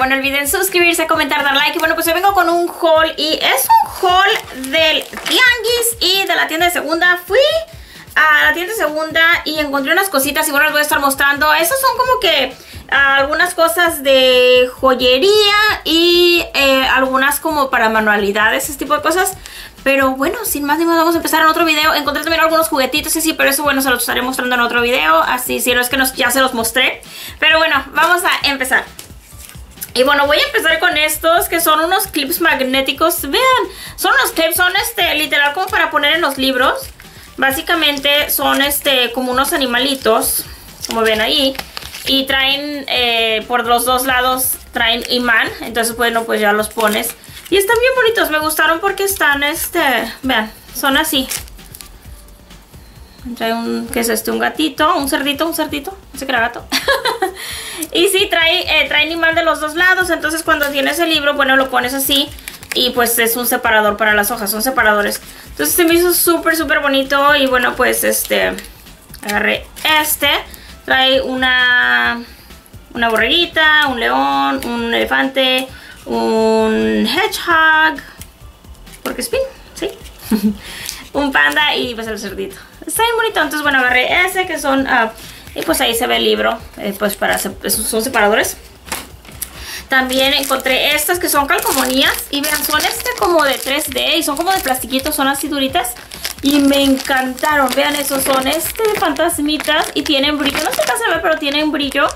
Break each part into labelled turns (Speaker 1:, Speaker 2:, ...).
Speaker 1: bueno, olviden suscribirse, comentar, dar like. Y bueno, pues yo vengo con un haul y es un haul del Tianguis y de la tienda de segunda. Fui a la tienda de segunda y encontré unas cositas y bueno, les voy a estar mostrando. Esas son como que ah, algunas cosas de joyería y eh, algunas como para manualidades, ese tipo de cosas. Pero bueno, sin más ni más vamos a empezar en otro video. Encontré también algunos juguetitos y sí, pero eso bueno, se los estaré mostrando en otro video. Así, si no es que ya se los mostré. Pero bueno, vamos a empezar. Y bueno, voy a empezar con estos que son unos clips magnéticos. Vean, son unos clips, son este, literal como para poner en los libros. Básicamente son este, como unos animalitos, como ven ahí. Y traen, eh, por los dos lados, traen imán. Entonces, bueno, pues ya los pones. Y están bien bonitos, me gustaron porque están, este, vean, son así. Trae un, ¿qué es este? Un gatito, un cerdito, un cerdito, ese que era gato. y sí, trae, eh, trae animal de los dos lados, entonces cuando tienes el libro, bueno, lo pones así y pues es un separador para las hojas, son separadores. Entonces se me hizo súper, súper bonito y bueno, pues este, agarré este. Trae una, una borreguita, un león, un elefante, un hedgehog, porque spin, ¿sí? un panda y pues el cerdito. Está bien bonito, entonces bueno, agarré ese que son, uh, y pues ahí se ve el libro, eh, pues para, son separadores. También encontré estas que son calcomanías y vean, son este como de 3D y son como de plastiquito, son así duritas. Y me encantaron, vean, esos son este fantasmitas y tienen brillo, no sé qué se ve, pero tienen brillo.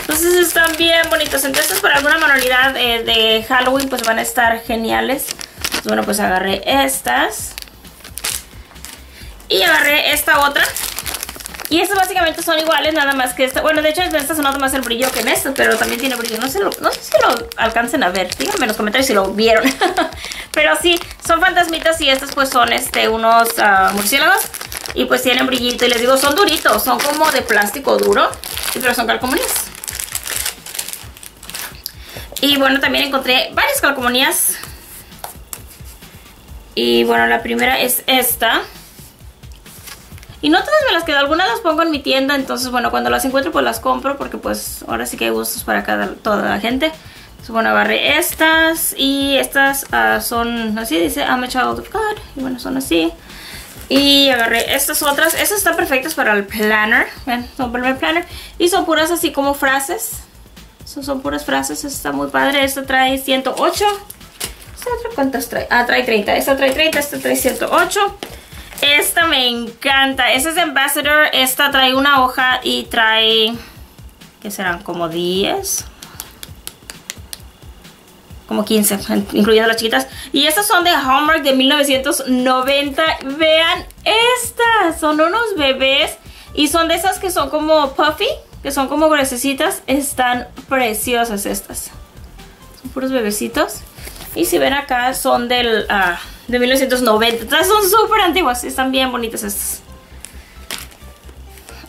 Speaker 1: Entonces están bien bonitos. Entonces por alguna manualidad eh, de Halloween pues van a estar geniales. bueno, pues agarré estas. Y agarré esta otra. Y estas básicamente son iguales, nada más que esta. Bueno, de hecho en esta se nota más el brillo que en esta, pero también tiene brillo. No sé, no sé si lo alcancen a ver. Díganme en los comentarios si lo vieron. pero sí, son fantasmitas y estas pues son este unos uh, murciélagos. Y pues tienen brillito. Y les digo, son duritos. Son como de plástico duro. Pero son calcomanías. Y bueno, también encontré varias calcomanías. Y bueno, la primera es esta. Y no todas me las quedo, algunas las pongo en mi tienda, entonces bueno, cuando las encuentro pues las compro porque pues ahora sí que hay gustos para cada, toda la gente. Entonces bueno, agarré estas y estas uh, son así, dice I'm a child of God. Y bueno, son así. Y agarré estas otras, estas están perfectas para el planner, ven, son para el planner. Y son puras así como frases son puras frases, está muy padre. Esta trae 108. ¿Esta otra cuántas trae? Ah, trae 30. Esta trae 30, esta trae 108. Esta me encanta. Esta es Ambassador. Esta trae una hoja y trae... ¿Qué serán? Como 10. Como 15, incluyendo las chiquitas. Y estas son de Hallmark de 1990. Vean estas. Son unos bebés. Y son de esas que son como puffy que son como gruesecitas. Están preciosas estas. Son puros bebecitos. Y si ven acá son del uh, de 1990. Entonces son súper antiguas. Están bien bonitas estas.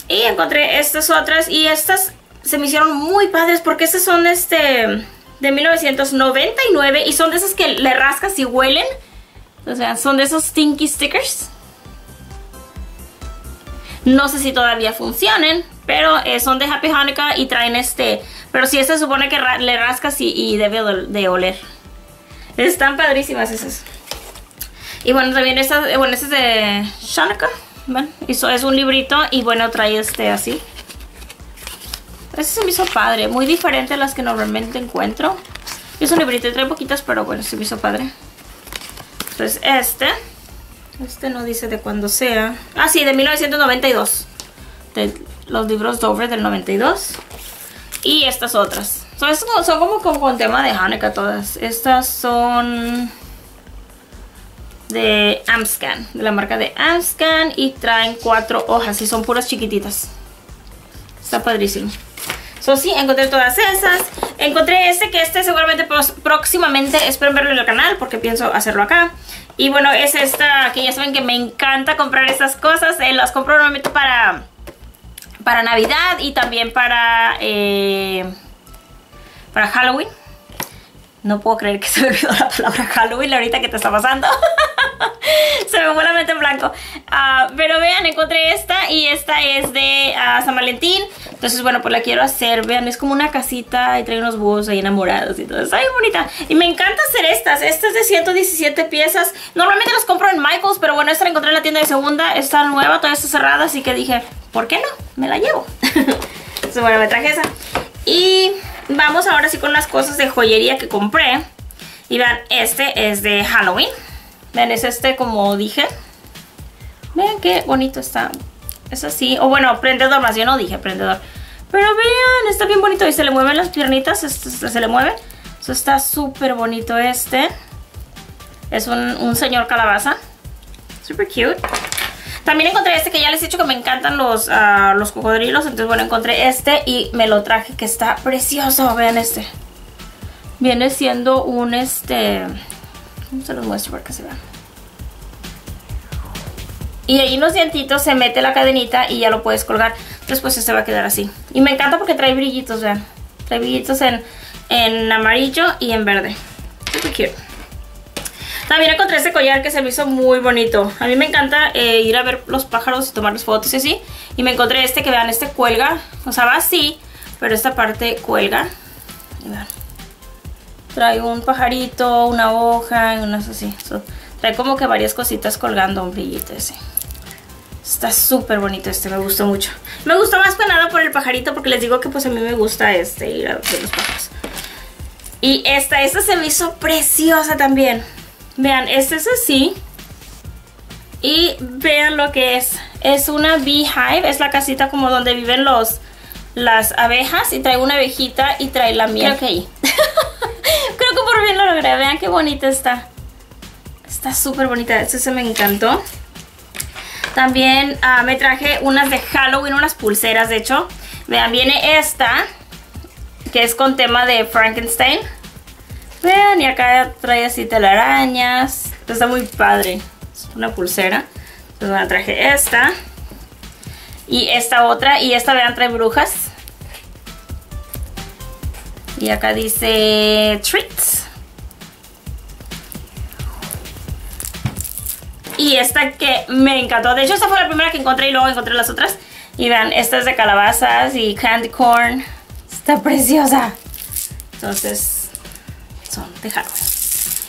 Speaker 1: Y encontré estas otras. Y estas se me hicieron muy padres porque estas son este de 1999. Y son de esas que le rascas y huelen. O sea, son de esos stinky stickers. No sé si todavía funcionen. Pero eh, son de Happy Hanukkah y traen este... Pero sí, este supone que le rascas y, debe de oler. Están padrísimas esas. Y bueno, también esta, eh, bueno, este es de Hanukkah. Bueno, es un librito y bueno, trae este así. Este se me hizo padre, muy diferente a las que normalmente encuentro. Es un librito, trae poquitas, pero bueno, se me hizo padre. Entonces este, este no dice de cuándo sea. Ah, sí, de 1992 los libros Dover del 92. Y estas otras. Son, son como, con tema de Hanukkah todas. Estas son de Amscan, de la marca de Amscan. Y traen cuatro hojas y son puras chiquititas. Está padrísimo. So, sí, encontré todas esas. Encontré este, que este seguramente próximamente espero verlo en el canal porque pienso hacerlo acá. Y bueno, es esta, que ya saben que me encanta comprar estas cosas. Eh, las compro normalmente para para Navidad y también para, eh, para Halloween. No puedo creer que se me olvidó la palabra Halloween ahorita que te está pasando. Se me fue la mente en blanco. Ah, pero vean, encontré esta y esta es de ah, San Valentín. Entonces, bueno, pues la quiero hacer. Vean, es como una casita y trae unos búhos ahí enamorados y todo. Está muy bonita. Y me encanta hacer estas. Esta es de 117 piezas. Normalmente las compro en Michaels, pero bueno, esta la encontré en la tienda de segunda. Está nueva, todavía está cerrada, así que dije, ¿por qué no? Me la llevo. Entonces, bueno, me traje esa. Y vamos ahora sí con las cosas de joyería que compré. Y vean, este es de Halloween. Vean, es este como dije. Vean qué bonito está. Es así. O bueno, prendedor más. Yo no dije prendedor. Pero vean, está bien bonito. Y se le mueven las piernitas. se le mueve. Eso está súper bonito este. Es un, señor calabaza. Super cute. También encontré este que ya les he dicho que me encantan los, uh, los cocodrilos. Entonces, bueno, encontré este y me lo traje que está precioso. Vean este. Viene siendo un este... ¿Cómo se los muestro para que se vean? Y ahí los dientitos se mete la cadenita y ya lo puedes colgar. Después pues este va a quedar así. Y me encanta porque trae brillitos, vean. Trae brillitos en, en amarillo y en verde. Super cute. También encontré este collar que se me hizo muy bonito. A mí me encanta eh, ir a ver los pájaros y tomarles fotos y así. Y me encontré este que vean, este cuelga. O sea, va así, pero esta parte cuelga. Y vean. Trae un pajarito, una hoja y unas así. trae como que varias cositas colgando un brillito ese. Está súper bonito este, me gustó mucho. Me gustó más que nada por el pajarito porque les digo que pues a mí me gusta este ir a ver los pájaros. Y esta, esta se me hizo preciosa también. Vean, este es así. Y vean lo que es. Es una beehive, es la casita como donde viven los las abejas y trae una abejita y trae la miel. Creo que ahí. Creo que por bien lo logré. Vean qué bonita está. Está súper bonita. Este se me encantó. También ah, me traje unas de Halloween, unas pulseras de hecho. Vean, viene esta, que es con tema de Frankenstein. Y acá trae así telarañas. Está muy padre. Es una pulsera. Entonces me traje esta. Y esta otra. Y esta, vean, trae brujas. Y acá dice treats. Y esta que me encantó. De hecho, esta fue la primera que encontré y luego encontré las otras. Y vean, esta es de calabazas y candy corn. Está preciosa. Entonces, son de Halloween.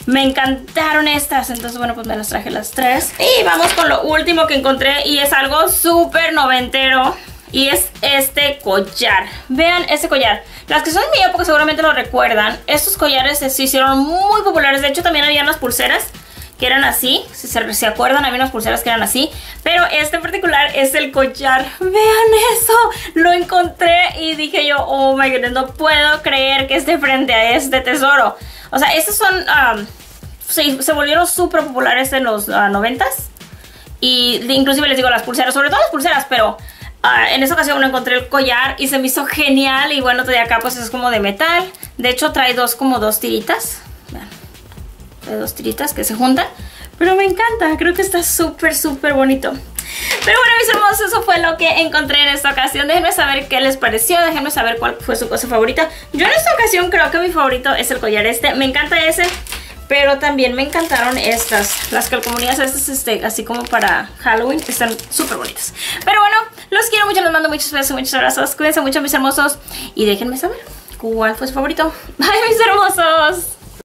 Speaker 1: Me encantaron estas, entonces bueno, pues me las traje las tres. Y vamos con lo último que encontré y es algo súper noventero. Y es este collar. Vean este collar. Las que son de mi época seguramente lo recuerdan. Estos collares se hicieron muy populares. De hecho, también había unas pulseras que eran así. Si se, acuerdan, había unas pulseras que eran así. Pero este en particular es el collar. Vean eso. Lo encontré y dije yo, oh my god, no puedo creer que esté frente a este tesoro. O sea, estos son... Um, se, volvieron súper populares en los uh, noventas. Y inclusive les digo las pulseras, sobre todo las pulseras, pero... Uh, en esa ocasión encontré el collar y se me hizo genial y bueno, de acá pues es como de metal. De hecho trae dos como dos tiritas de dos tiritas que se juntan. Pero me encanta, creo que está súper, súper bonito. Pero bueno, mis hermosos, eso fue lo que encontré en esta ocasión. Déjenme saber qué les pareció, déjenme saber cuál fue su cosa favorita. Yo en esta ocasión creo que mi favorito es el collar este. Me encanta ese, pero también me encantaron estas. Las calcomanías estas, este, así como para Halloween, están súper bonitas. Pero bueno, los quiero mucho, les mando muchos besos, muchos abrazos. Cuídense mucho, mis hermosos. Y déjenme saber cuál fue su favorito. Bye, mis hermosos.